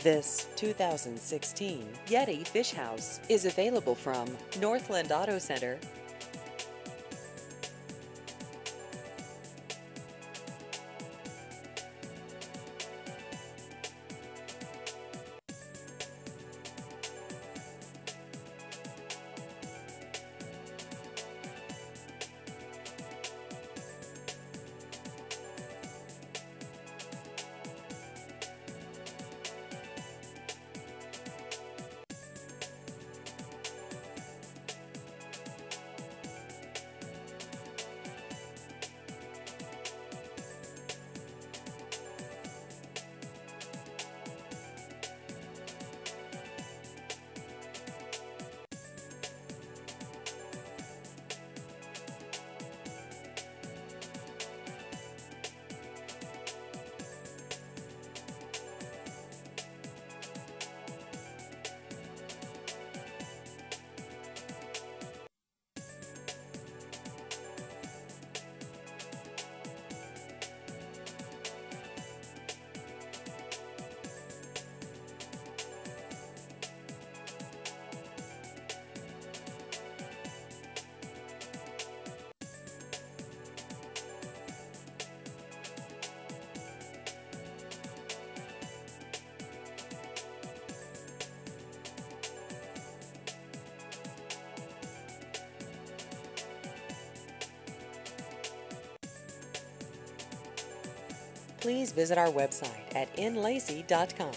This 2016 Yeti Fish House is available from Northland Auto Center. Please visit our website at nlacy.com.